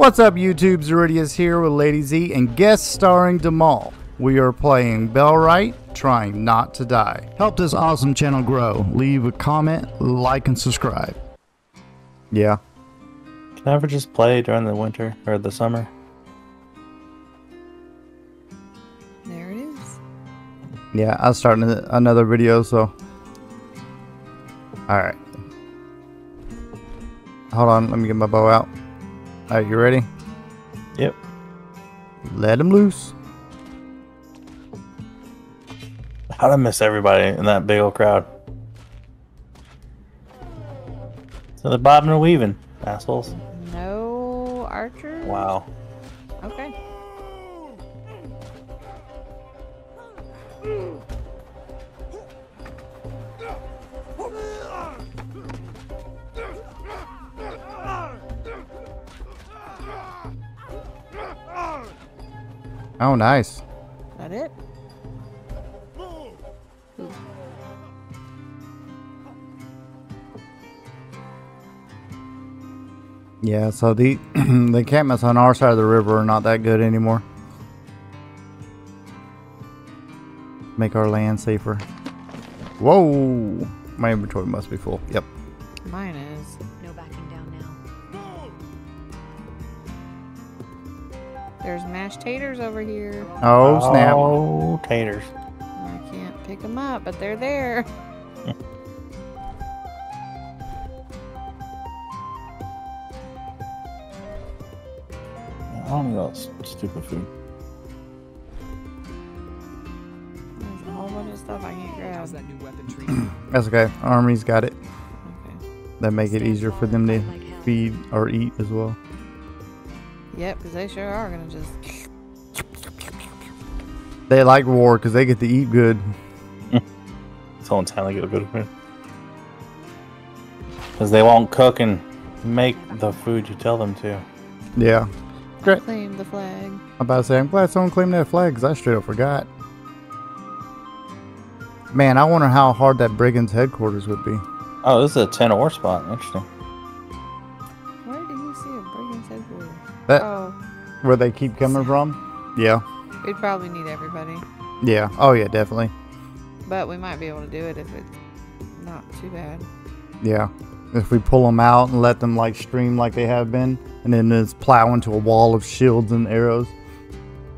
What's up, YouTube? Zeridius here with Lady Z and guest starring Damall. We are playing Bellwright, trying not to die. Help this awesome channel grow. Leave a comment, like, and subscribe. Yeah. Can I ever just play during the winter or the summer? There it is. Yeah, I was starting another video, so. Alright. Hold on, let me get my bow out. Alright, you ready? Yep. Let him loose. How'd I miss everybody in that big old crowd? So they're bobbing and weaving, assholes. No archer? Wow. Okay. Oh, nice. That it? Yeah, so the the encampments on our side of the river are not that good anymore. Make our land safer. Whoa! My inventory must be full. Yep. Taters over here. Oh, oh snap. Oh, taters. I can't pick them up, but they're there. I don't need all this stupid food. There's a whole bunch of stuff I can't grab. How's that new weapon? That's okay. Army's got it. Okay. That make it easier for them to feed or eat as well. Yep, because they sure are gonna just. They like war because they get to eat good. It's the only time they get good food. Because they won't cook and make the food you tell them to. Yeah. Great. claim the flag. I'm about to say, I'm glad someone claimed that flag because I straight up forgot. Man, I wonder how hard that brigand's headquarters would be. Oh, this is a 10 ore spot. Interesting. Where do you see a brigand's headquarters? That Oh, where they keep coming from? Yeah. We'd probably need everybody, Yeah. Oh yeah, definitely. but we might be able to do it if it's not too bad. Yeah. If we pull them out and let them like stream like they have been, and then just plow into a wall of shields and arrows.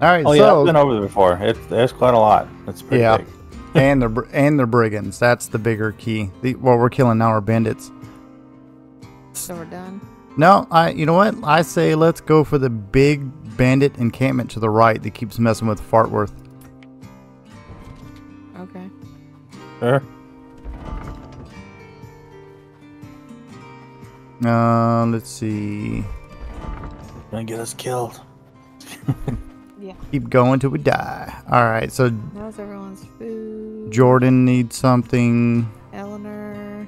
All right. Oh, yeah, I've been over there before. It's there's quite a lot. It's pretty Yeah. big. and the br- and the brigands. That's the bigger key. The, what we're killing now are bandits. So we're done. No, I. You know what? I say let's go for the big bandit encampment to the right that keeps messing with Fartworth. Okay. Sure. Uh, let's see. Gonna get us killed. Yeah. Keep going till we die. All right. So How's everyone's food? Jordan needs something. Eleanor,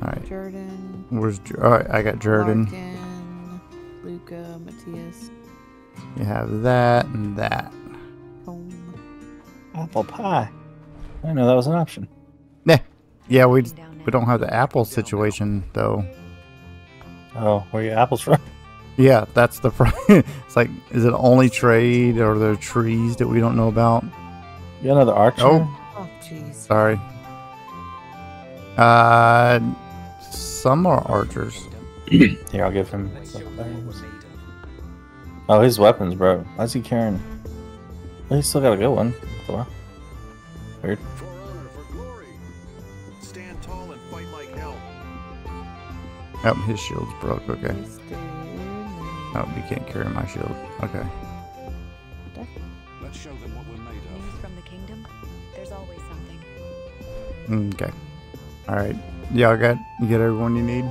All right. Jordan, Where's? J- All right. I got Jordan. Larkin, Luca, Matthias, You have that and that. Apple pie. I didn't know that was an option. Yeah. Yeah. We Backing down now. we don't have the apple situation though. Oh, where are your apples from? Yeah, that's the. Fr- it's like, is it only trade or are there trees that we don't know about? You got another archer? Oh. Oh, jeez. Sorry. Uh, some are archers. Here, I'll give him. Oh, his weapons, bro. Why's he carrying? Oh, he's still got a good one. So, Weird. For honor, for glory. Stand tall and fight like hell. Oh, his shield's broke. Okay. Oh, you can't carry my shield. Okay. Let's show them what we're made News from the kingdom? There's always something. Okay. All right. Y'all got you got everyone you need.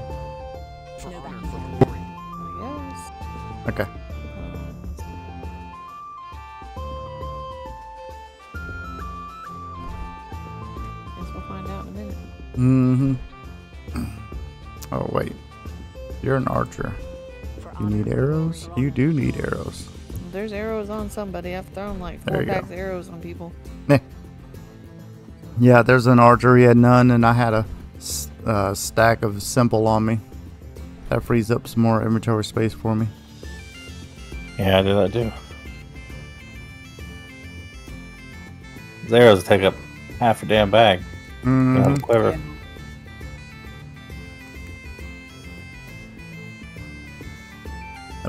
For honor, for glory. Oh, I guess. Okay. Oh wait, you're an archer. You need arrows. You do need arrows. There's arrows on somebody. I've thrown like four you go. of arrows on people. Yeah, there's an archer. He had none, and I had a uh, stack of simple on me. That frees up some more inventory space for me. Yeah, I do that too. Those arrows take up half a damn bag. You Mhm. quiver. I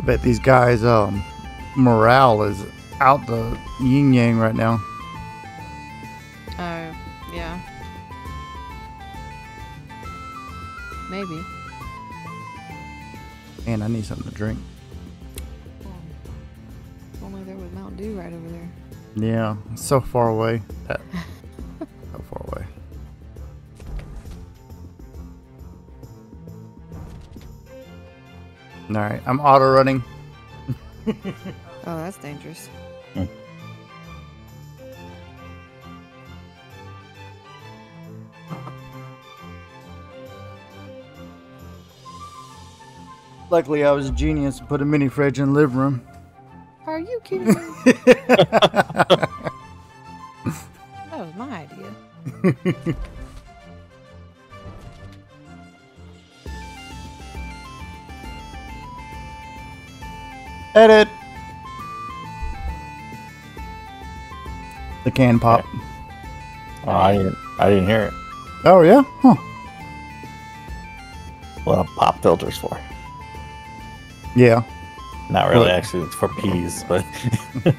bet these guys' um morale is out the yin yang right now. Oh, yeah. Maybe. Man, I need something to drink. Only there was Mountain Dew right over there. Yeah, so far away. That, All right, I'm auto running. Oh, that's dangerous. Luckily, I was a genius and put a mini fridge in the living room. Are you kidding me? that was my idea. Edit. The can pop. Oh, I didn't. I didn't hear it. Oh yeah, huh? What a pop filters for? Yeah. Not really. Actually, it's for peas, but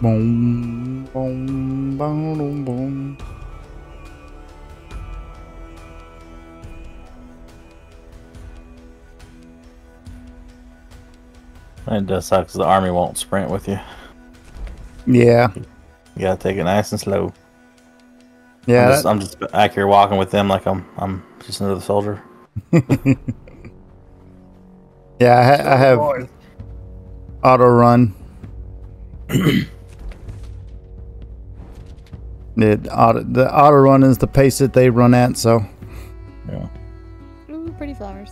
Boom, boom, boom, boom, boom. it does suck because the army won't sprint with you. Yeah, You gotta take it nice and slow. yeah. I'm, just, that- I'm just back here walking with them like I'm I'm just another soldier. yeah. I, ha- I have auto run. the auto the auto run is the pace that they run at. So Yeah. Ooh, pretty flowers.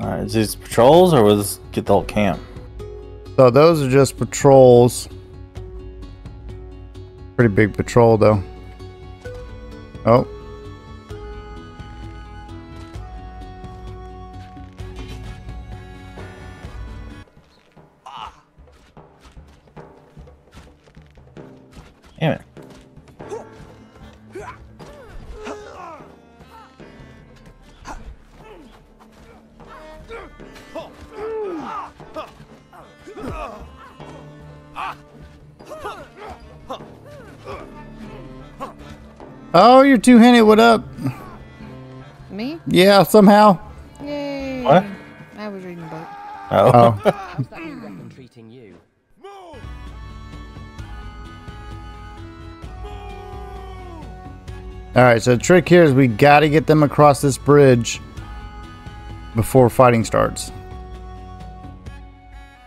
All right. Is these patrols or was get the whole camp? so those are just patrols. Pretty big patrol though. Oh. Oh, you're two handed. What up? Me? Yeah, somehow. Yay. What? I was reading a book. Oh. Oh. How's that new weapon treating you? All right, so the trick here is we got to get them across this bridge before fighting starts.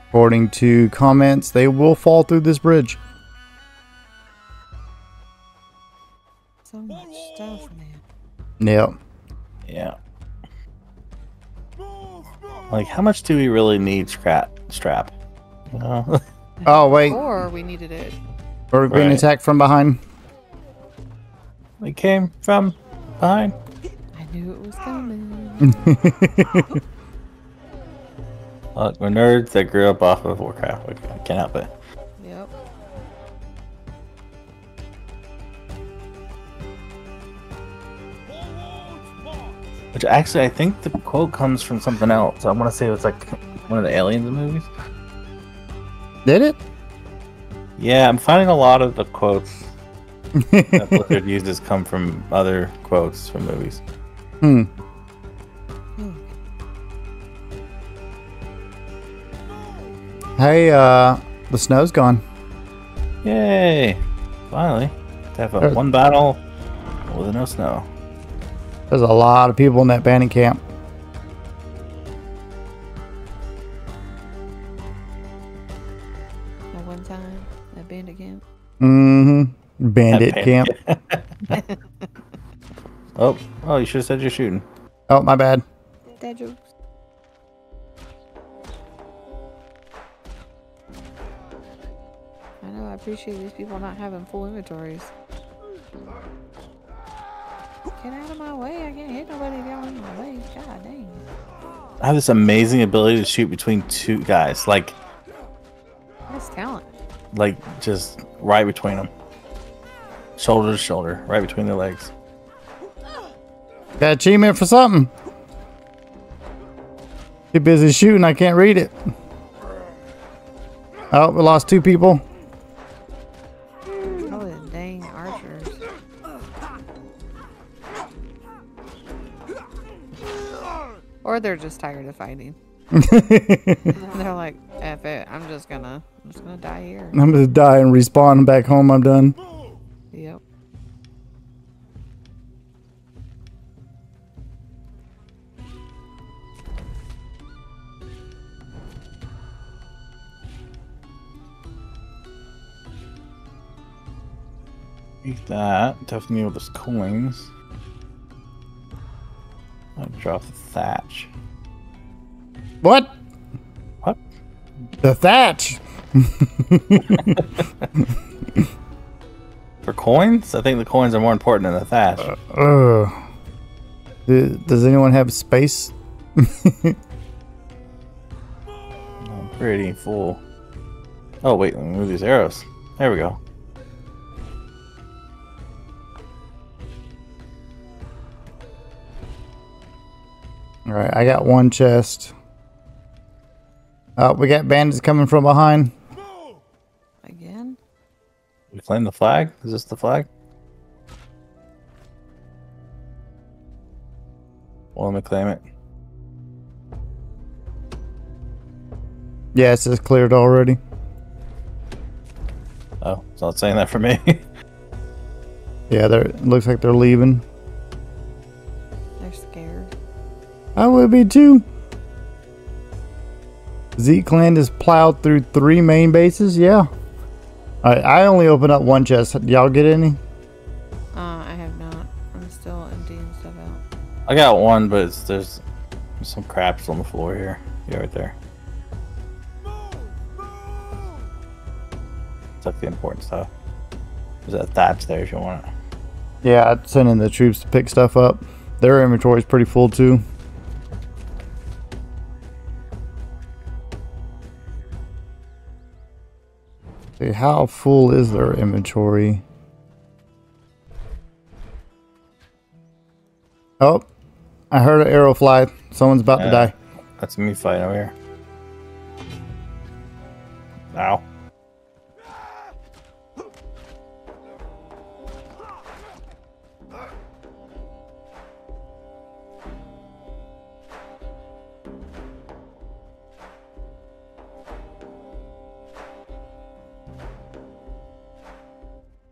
According to comments, they will fall through this bridge. Yep. yeah. Like, how much do we really need strap? Strap. You? Oh, wait. Or we needed it. We're being Right. attacked from behind. we came from behind. I knew it was coming. Look, we're nerds that grew up off of Warcraft. We can't help it. Which actually, I think the quote comes from something else. I want to say it was like one of the aliens movies. Did it? Yeah, I'm finding a lot of the quotes that Blizzard uses come from other quotes from movies. Hmm. Hey, uh, the snow's gone. Yay! Finally, to have a Uh, one battle with no snow. There's a lot of people in that bandit camp. At one time, at bandit camp. Mm-hmm. Bandit camp. oh, oh! You should have said you're shooting. Oh, my bad. Dad jokes. I know, I appreciate these people not having full inventories. Get out of my way, I can't hit nobody down in my way. God dang. I have this amazing ability to shoot between two guys, like, That's talent. like just right between them, shoulder to shoulder, right between their legs. Got achievement for something. Too busy shooting, I can't read it. Oh, we lost two people. Or they're just tired of fighting. they're like, F it, I'm just gonna, I'm just gonna die here. I'm gonna die and respawn back home. I'm done. Yep. Eat that. Definitely with those coins. I'll the thatch. What? What? The thatch. For coins? I think the coins are more important than the thatch. Uh, Ugh. D- Does anyone have space? I'm oh, pretty full. Oh wait, let me move these arrows. There we go. All right, I got one chest. Oh, we got bandits coming from behind. Again? We claim the flag? Is this the flag? Well, let me claim it. Yeah, it's says cleared already. Oh, it's not saying that for me. Yeah, they're looks like they're leaving. I would be too. Z Clan has plowed through three main bases. Yeah. I I only opened up one chest. Y'all get any? Uh, I have not. I'm still emptying stuff out. I got one, but it's, there's some craps on the floor here. Yeah, right there. Took the important stuff. There's that thatch there if you want it. Yeah, I'd send in the troops to pick stuff up. Their inventory's pretty full too. See, how full is their inventory? Oh, I heard an arrow fly. Someone's about to die. That's me fighting over here. Ow.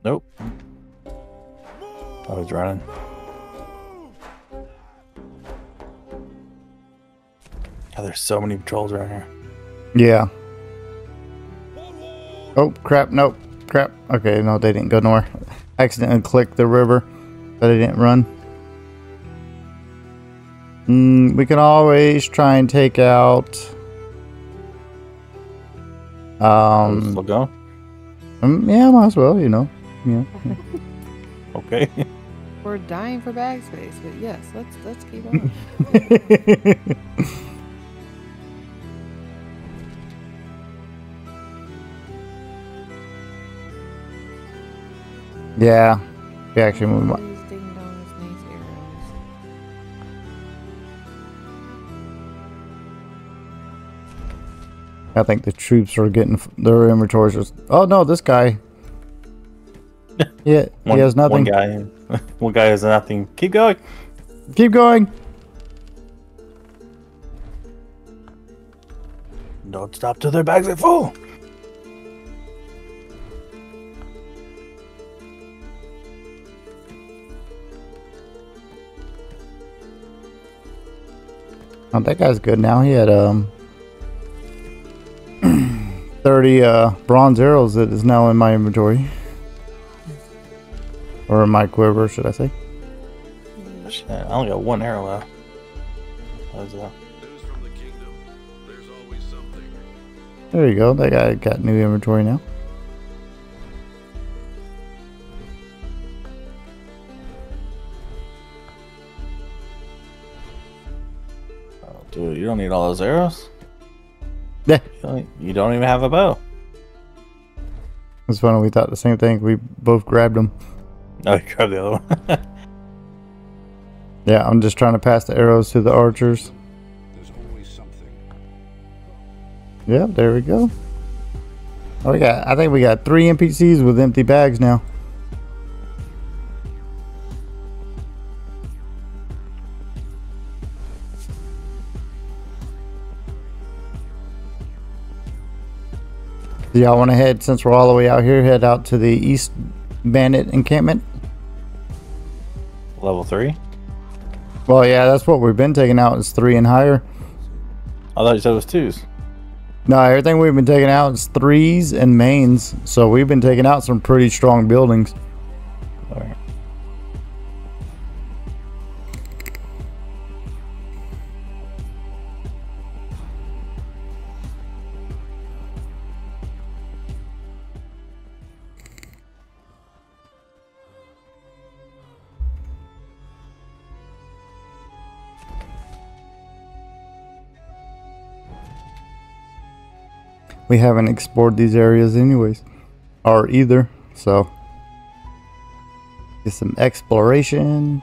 Nope. I was running. Oh, there's so many patrols around here. Yeah. Oh, crap. Nope. Crap. Okay, no, they didn't go nowhere. I accidentally clicked the river, but I didn't run. Mm, we can always try and take out. Um, Still going? um, yeah, might as well, you know. Yeah. Okay. We're dying for bag space, but yes, let's let's keep on. yeah. We actually moved. on. These ding dongs needs arrows. I think the troops are getting their inventories. Are, oh no, this guy. Yeah, One, he has nothing. One nothing. guy, one guy has nothing. Keep going. Keep going. Don't stop till their bags are full. Oh, that guy's good now. He had um 30 uh bronze arrows that is now in my inventory. Or my quiver, should I say? Shit, I only got one arrow left. That was, uh, News from the kingdom. There's always something. There you go. That guy got new inventory now. oh, dude, you don't need all those arrows. Yeah. You don't, you don't even have a bow. It's funny. We thought the same thing. We both grabbed them. No, you grab the other one. Yeah, I'm just trying to pass the arrows to the archers. There's always something. Yeah, there we go. Oh, we got. I think we got three NPCs with empty bags now. Y'all want to head since we're all the way out here? Head out to the East Bandit encampment. Level three. Well, yeah, that's what we've been taking out is three and higher. I thought you said it was twos. No, everything we've been taking out is threes and mains. So we've been taking out some pretty strong buildings. We haven't explored these areas anyways. Or either. So get some exploration.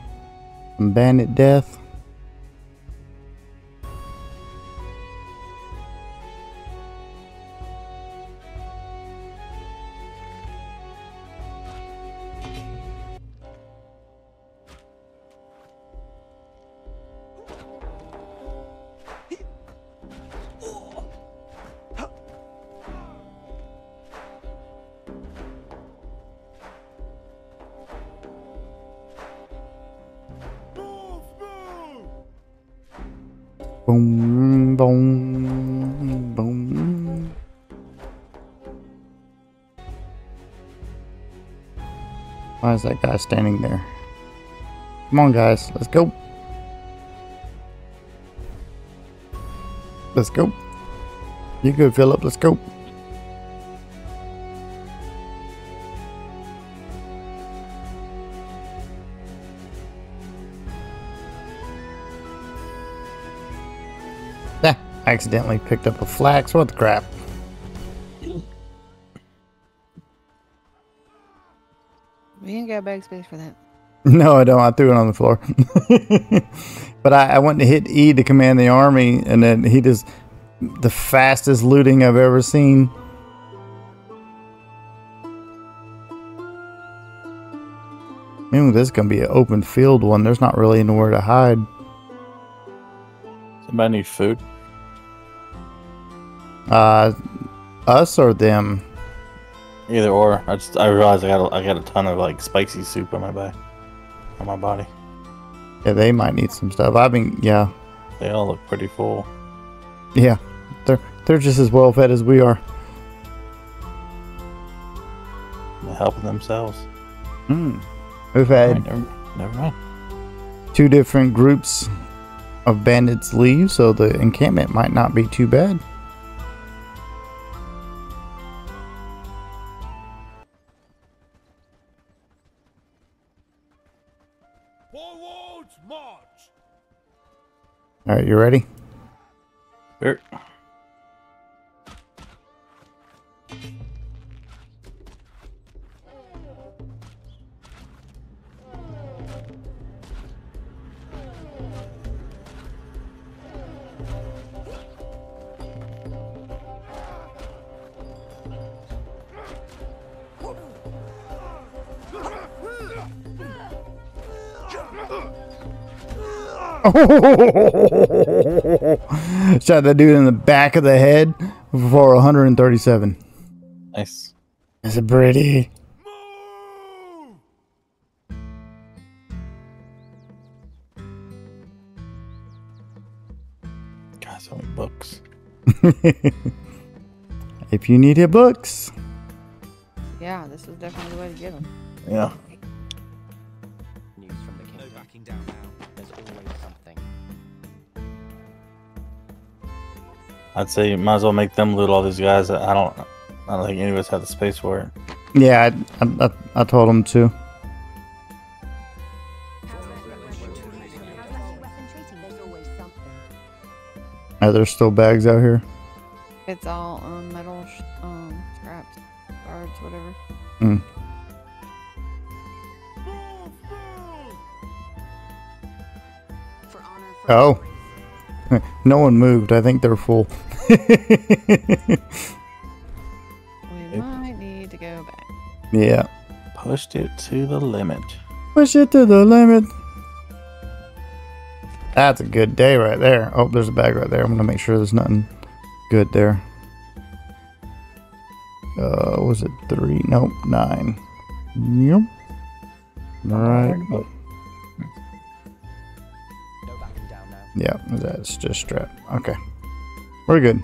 Some bandit death. Why is that guy standing there? Come on, guys, let's go. Let's go. You good, Philip? Let's go. Accidentally picked up a flax. What the crap? Bag space for that. No, I don't. I threw it on the floor. but I, I went to hit E to command the army, and then he just the fastest looting I've ever seen. Ooh, this is gonna be an open field one. There's not really anywhere to hide. Somebody need food. Uh, us or them? Either or. I just I realized I got a, I got a ton of like spicy soup on my back, on my body. Yeah, they might need some stuff. I mean, yeah, They all look pretty full. yeah, they're they're just as well fed as we are. They're helping themselves. Hmm. We've had never, never mind. two different groups of bandits leave, so the encampment might not be too bad. Forwards, march! All right, you ready? Here. Shot that dude in the back of the head for 137. Nice. That's a pretty? God, so many books. If you need your books. Yeah, this is definitely the way to get them. Yeah. I'd say you might as well make them loot all these guys. I don't. I don't think any of us have the space for it. Yeah, I, I, I, I told them to. How's that weapon treating? There's always something. Are there still bags out here? It's all um, metal sh- um, scraps, guards, whatever. Mm. For honor, for Oh. Glory. no one moved. I think they're full. We might need to go back. yeah. Pushed it to the limit. Push it to the limit. That's a good day right there. Oh, there's a bag right there. I'm gonna make sure there's nothing good there. Uh, was it three? Nope, nine. Yep. All right. Yeah, that's just strap. Okay, we're good.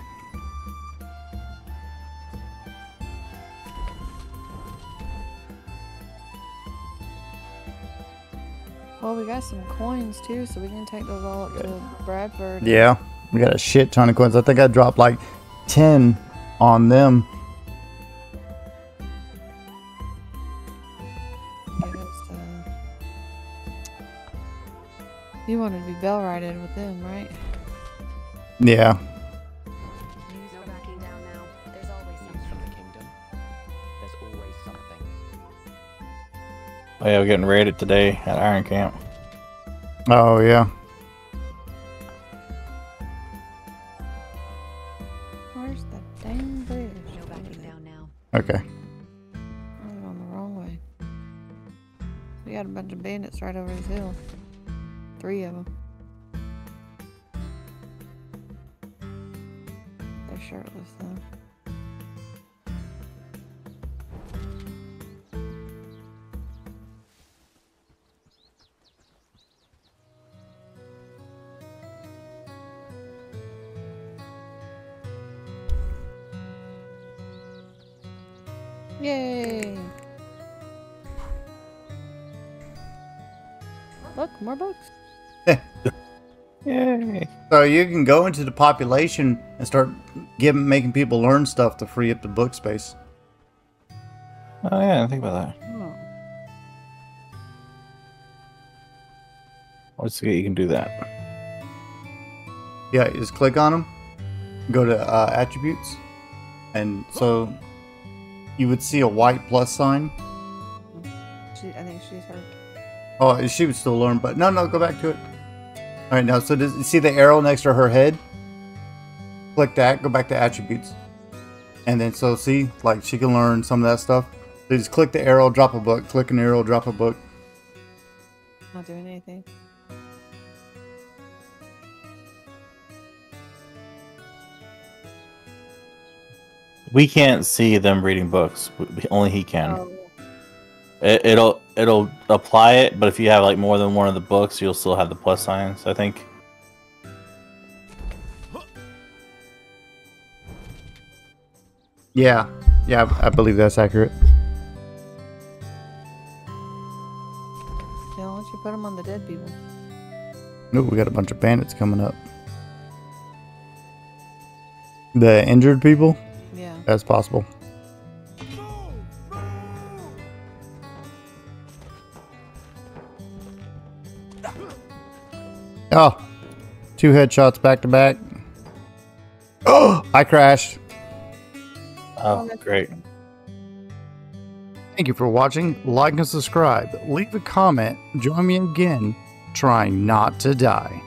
Well, we got some coins too, so we can take those all up to Bradford. Yeah, we got a shit ton of coins. I think I dropped like ten on them. You wanted to be bell righted with them, right? Yeah. News no backing down now. There's always News something. from the kingdom. There's always something. Oh yeah, we're getting raided today at Iron Camp. Oh yeah. Where's the dang bridge? No backing down now. Okay. I'm on the wrong way. We got a bunch of bandits right over this hill. Three of them. They're shirtless though. Yay! Look, more books. Yay! So you can go into the population and start giving making people learn stuff to free up the book space. Oh yeah, think about that. Oh. Let's see, you can do that. Yeah, just click on them, go to uh, attributes, and so you would see a white plus sign. She, I think she's hurt. Oh, she would still learn, but no, no, go back to it. All right, now, so does you see the arrow next to her head? Click that, go back to attributes, and then so see, like she can learn some of that stuff. So just click the arrow, drop a book. Click an arrow, drop a book. Not doing anything. We can't see them reading books. Only he can. Oh, It, it'll it'll apply it, but if you have like more than one of the books, you'll still have the plus signs. I think. Yeah, yeah, I I believe that's accurate. yeah, why don't you put them on the dead people? Ooh, we got a bunch of bandits coming up. The injured people? Yeah. That's possible. Oh, two headshots back to back. Oh, I crashed. Oh, great. Thank you for watching. Like and subscribe. Leave a comment. Join me again trying not to die.